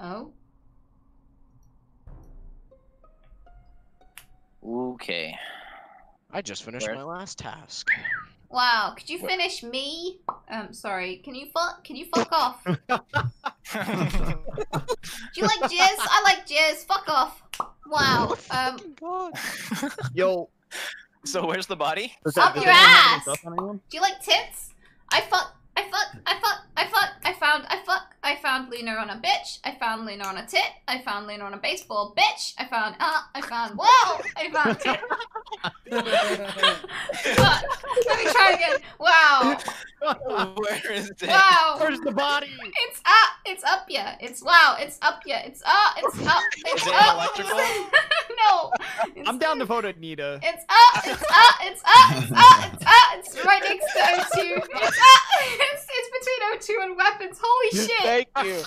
Oh. Okay. I just finished Where? my last task. Wow. Could you finish me? Um, sorry. Can you fuck? Can you fuck off? Do you like jizz? I like jizz. Fuck off. Wow. Um, Yo, so where's the body? Up your anyone have any ass! stuff on anyone? do you like tits? I fuck. I fuck. I fuck. I fuck. I found. I fuck. I found Lena on a bitch. I found Lena on a tit. I found Lena on a baseball bitch. I found. Uh. I found. Whoa! I found tit. Uh, Let me try again. Wow. Where is it? Wow. Where's the body? It's up. It's up ya. It's wow. It's up Yeah. It's up. It's up. It's Is it up. electrical? no. It's, I'm down to vote at Nita. It's up. It's up. It's up. It's up. It's up. It's right next to O2. It's up. It's, it's between O2 and weapons. Holy shit. Thank you.